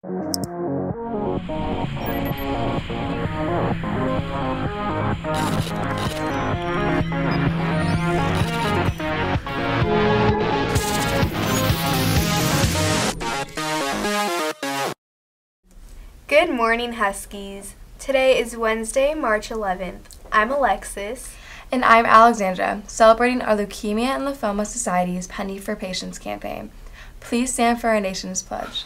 Good morning, Huskies. Today is Wednesday, March 11th. I'm Alexis. And I'm Alexandra, celebrating our Leukemia and Lymphoma Society's Penny for Patients campaign. Please stand for our nation's pledge.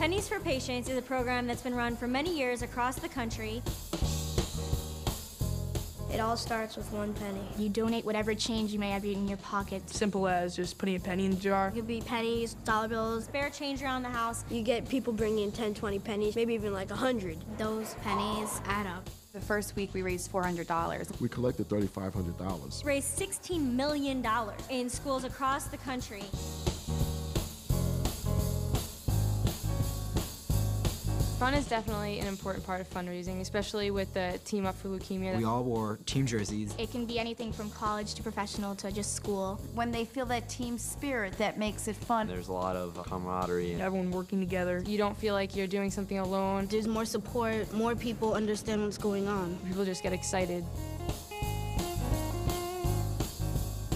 Pennies for Patients is a program that's been run for many years across the country. It all starts with one penny. You donate whatever change you may have in your pocket. Simple as just putting a penny in the jar. It could be pennies, dollar bills, spare change around the house. You get people bringing in 10, 20 pennies, maybe even like 100. Those pennies add up. The first week we raised $400. We collected $3,500. Raised $16 million in schools across the country. Fun is definitely an important part of fundraising, especially with the Team Up for Leukemia. We all wore team jerseys. It can be anything from college to professional to just school. When they feel that team spirit, that makes it fun. There's a lot of camaraderie. And everyone working together. You don't feel like you're doing something alone. There's more support, more people understand what's going on. People just get excited.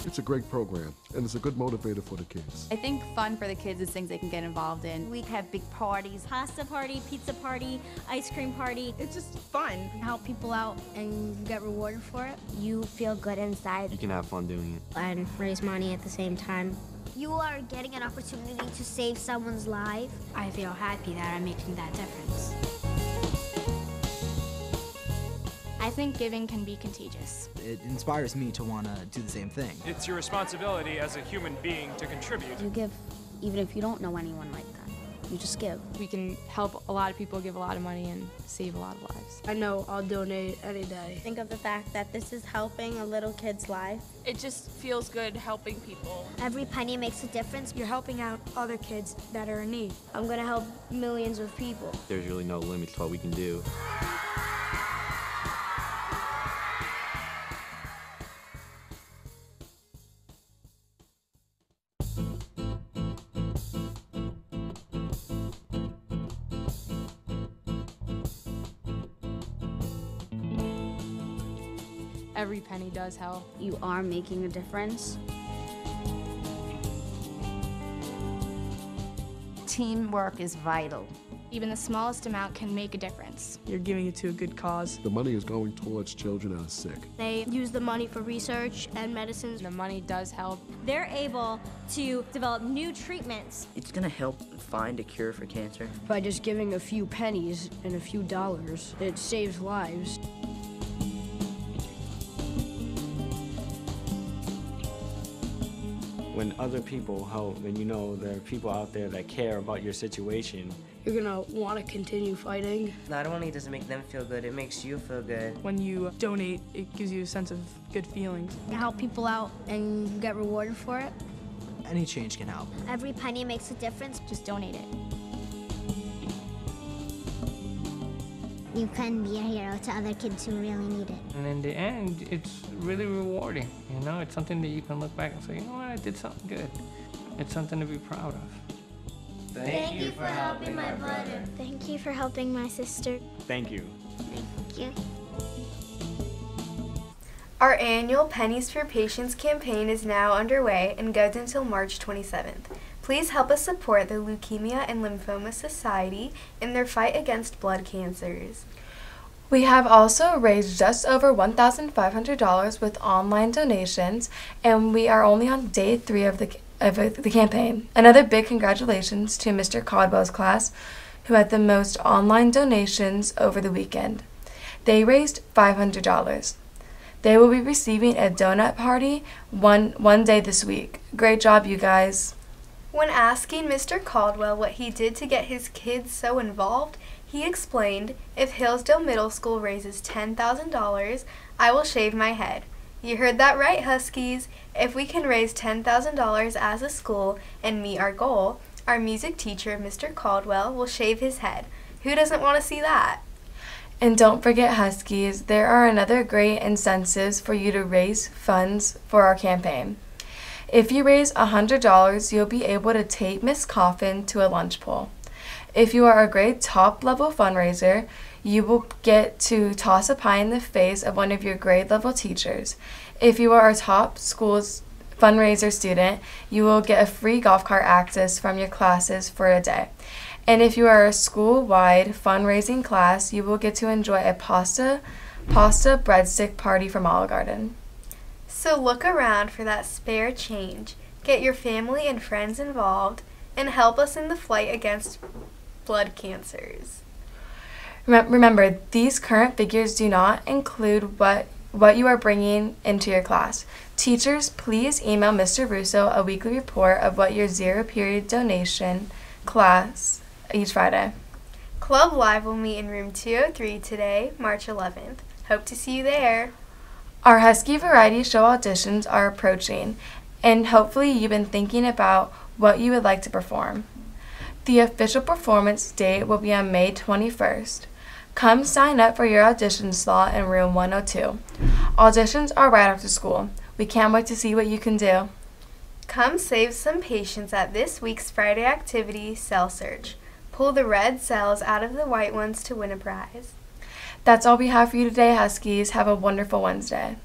It's a great program, and it's a good motivator for the kids. I think fun for the kids is things they can get involved in. We have big parties. Pasta party, pizza party, ice cream party. It's just fun. Help people out and you get rewarded for it. You feel good inside. You can have fun doing it. And raise money at the same time. You are getting an opportunity to save someone's life. I feel happy that I'm making that difference. Think giving can be contagious. It inspires me to want to do the same thing. It's your responsibility as a human being to contribute. You give even if you don't know anyone like that. You just give. We can help a lot of people give a lot of money and save a lot of lives. I know I'll donate any day. Think of the fact that this is helping a little kid's life. It just feels good helping people. Every penny makes a difference. You're helping out other kids that are in need. I'm going to help millions of people. There's really no limit to what we can do. Every penny does help. You are making a difference. Teamwork is vital. Even the smallest amount can make a difference. You're giving it to a good cause. The money is going towards children that are sick. They use the money for research and medicines. The money does help. They're able to develop new treatments. It's going to help find a cure for cancer. By just giving a few pennies and a few dollars, it saves lives. When other people help and you know there are people out there that care about your situation, you're gonna want to continue fighting. Not only does it make them feel good, it makes you feel good. When you donate, it gives you a sense of good feelings. You help people out and you get rewarded for it. Any change can help. Every penny makes a difference. Just donate it. You can be a hero to other kids who really need it. And in the end, it's really rewarding. You know, it's something that you can look back and say, you know what, I did something good. It's something to be proud of. Thank, Thank you for helping my brother. Thank you for helping my sister. Thank you. Thank you. Our annual Pennies for Patients campaign is now underway and goes until March 27th. Please help us support the Leukemia and Lymphoma Society in their fight against blood cancers. We have also raised just over $1,500 with online donations, and we are only on day three of the, of the campaign. Another big congratulations to Mr. Caldwell's class, who had the most online donations over the weekend. They raised $500. They will be receiving a donut party one, one day this week. Great job, you guys. When asking Mr. Caldwell what he did to get his kids so involved, he explained, If Hillsdale Middle School raises $10,000, I will shave my head. You heard that right, Huskies. If we can raise $10,000 as a school and meet our goal, our music teacher, Mr. Caldwell, will shave his head. Who doesn't want to see that? And don't forget, Huskies, there are another great incentives for you to raise funds for our campaign. If you raise $100, you'll be able to take Miss Coffin to a lunch pool. If you are a great top level fundraiser, you will get to toss a pie in the face of one of your grade level teachers. If you are a top school's fundraiser student, you will get a free golf cart access from your classes for a day. And if you are a school wide fundraising class, you will get to enjoy a pasta pasta breadstick party from Olive Garden. So look around for that spare change. Get your family and friends involved and help us in the fight against blood cancers. Remember, these current figures do not include what what you are bringing into your class. Teachers, please email Mr. Russo a weekly report of what your zero period donation class each Friday. Club Live will meet in room 203 today, March 11th. Hope to see you there. Our Husky Variety Show auditions are approaching, and hopefully, you've been thinking about what you would like to perform. The official performance date will be on May 21st. Come sign up for your audition slot in room 102. Auditions are right after school. We can't wait to see what you can do. Come save some patients at this week's Friday activity, Cell Search. Pull the red cells out of the white ones to win a prize. That's all we have for you today, Huskies. Have a wonderful Wednesday.